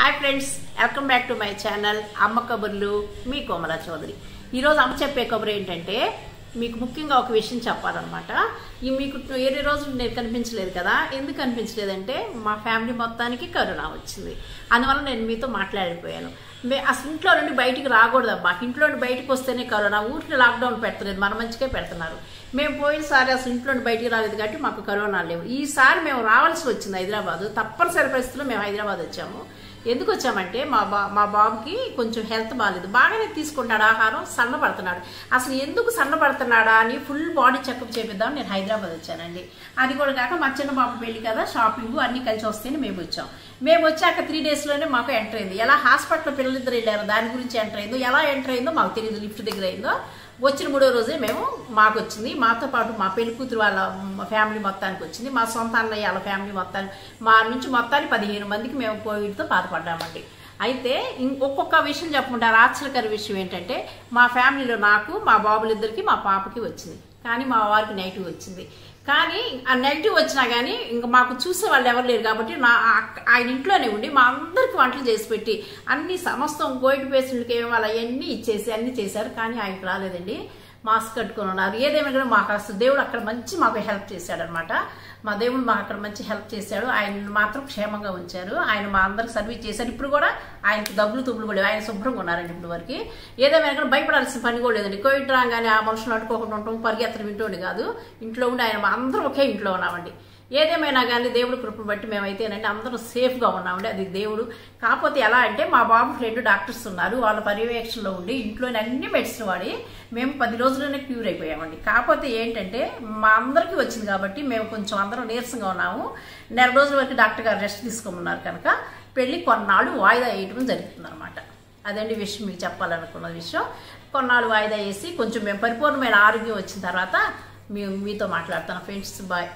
Hi friends welcome back to my channel Amma Kaburlu మీ కోమల చౌదరి. ఈరోజు అమ్మ చెప్పే కబురు ఏంటంటే మీకు ముఖ్యంగా ఒక విషయం చెప్పాలన్నమాట. ఈ మీకు వేరే రోజు నేను కనిపించలేదు కదా ఎందుకు కనిపించలేదంటే మా ఫ్యామిలీ మొత్తానికి కరోనా వచ్చింది. అందువల్ల నేను మీతో మాట్లాడిపోయాను. అసలు ఇంట్లో నుండి బయటికి రాకూడదు అబ్బా ఇంట్లో నుండి బయటకు వస్తేనే కరోనా. ఊరికి లాక్డౌన్ పెడతలేదు మన మంచిగా పెడుతున్నారు. మేము పోయినసారి అసలు ఇంట్లో నుండి బయటికి రాలేదు కాబట్టి మాకు కరోనా లేవు. ఈసారి మేము రావాల్సి వచ్చింది హైదరాబాద్. తప్పనిసరి పరిస్థితుల్లో మేము హైదరాబాద్ వచ్చాము. ఎందుకు వచ్చామంటే మా బా మా బాబుకి కొంచెం హెల్త్ బాగాలేదు బాగానే తీసుకుంటాడు ఆహారం సన్నపడుతున్నాడు అసలు ఎందుకు సన్నపడుతున్నాడా అని ఫుల్ బాడీ చెకప్ చేపిద్దాం నేను హైదరాబాద్ వచ్చానండి. అది కూడా కాక మా చిన్న బాబు పెళ్ళి కదా షాపింగ్ అన్ని కలిసి వస్తేనే మేము వచ్చాం. మేము వచ్చాక త్రీ డేస్లోనే మాకు ఎంటర్ అయింది. ఎలా హాస్పిటల్ పిల్లలిద్దరు వెళ్ళారు దాని గురించి ఎంటర్ అయిందో ఎలా ఎంటర్ అయిందో మాకు తెలియదు లిఫ్ట్ దగ్గర అయిందో. వచ్చిన మూడో రోజే మేము మాకు వచ్చింది మాతో పాటు మా పెళ్ళి కూతురు వాళ్ళ ఫ్యామిలీ మొత్తానికి వచ్చింది. మా సొంత అన్నయ్య వాళ్ళ ఫ్యామిలీ మొత్తానికి మా నుంచి మొత్తానికి పదిహేను మందికి మేము కోవిడ్తో బాధపడ్డామండి. అయితే ఇం- ఒక్కొక్క విషయం చెప్పుకుంటారు ఆశ్చర్యకర విషయం ఏంటంటే మా ఫ్యామిలీలో నాకు మా బాబులిద్దరికి మా పాపకి వచ్చింది. కానీ మా వారికి నెగిటివ్ వచ్చింది. కానీ ఆ నెగిటివ్ వచ్చినా కానీ ఇంకా మాకు చూసే వాళ్ళు ఎవరు లేరు కాబట్టి నా ఆయన ఇంట్లోనే ఉండి మా అందరికి వంటలు చేసి పెట్టి అన్ని సమస్తం కోవిడ్ పేషెంట్లకి ఏమి వాళ్ళు అవన్నీ ఇచ్చేసి అన్ని చేశారు. కానీ ఆయనకు రాలేదండి. మాస్క్ కట్టుకొని ఉన్నారు. ఏదేమైనా కూడా మాకు అసలు దేవుడు అక్కడ మంచి మాకు హెల్ప్ చేశాడు అనమాట మా దేవుడు మాకు అక్కడ మంచి హెల్ప్ చేశాడు. ఆయన మాత్రం క్షేమంగా ఉంచారు. ఆయన మా అందరికి సర్వీస్ చేశారు. ఇప్పుడు కూడా ఆయనకి డబ్బులు తుబ్బులు కూడా ఆయన శుభ్రంగా ఉన్నారండి ఇప్పుడు వరకు. ఏదేమైనా కూడా భయపడాల్సిన పని కూడా లేదండి. కోవిడ్ రాగానే ఆ మనుషులు అట్టుకోకుండా ఉంటాం పరిగెత్తడం వింటోండి కాదు. ఇంట్లో ఉండి ఆయన మా అందరం ఒకే ఇంట్లో ఉన్నామండి. ఏదేమైనా కానీ దేవుడు కృప బట్టి మేమైతే ఏంటంటే అందరం సేఫ్గా ఉన్నామండి. అది దేవుడు. కాకపోతే ఎలా అంటే మా బాబు ఫ్రెండ్ డాక్టర్స్ ఉన్నారు. వాళ్ళ పర్యవేక్షణలో ఉండి ఇంట్లోనే అన్ని మెడిసిన్ వాడి మేము పది రోజుల్లోనే క్యూర్ అయిపోయామండి. కాకపోతే ఏంటంటే మా అందరికీ వచ్చింది కాబట్టి మేము కొంచెం అందరం నీరసంగా ఉన్నాము. నెల రోజుల వరకు డాక్టర్ గారు రెస్ట్ తీసుకోమన్నారు కనుక పెళ్ళి కొన్నాళ్ళు వాయిదా వేయటం జరుగుతుందన్నమాట. అదండి విషయం మీకు చెప్పాలనుకున్న విషయం. కొన్నాళ్ళు వాయిదా వేసి కొంచెం మేము పరిపూర్ణమైన ఆరోగ్యం వచ్చిన తర్వాత మీ మీతో మాట్లాడతాను. Friends bye.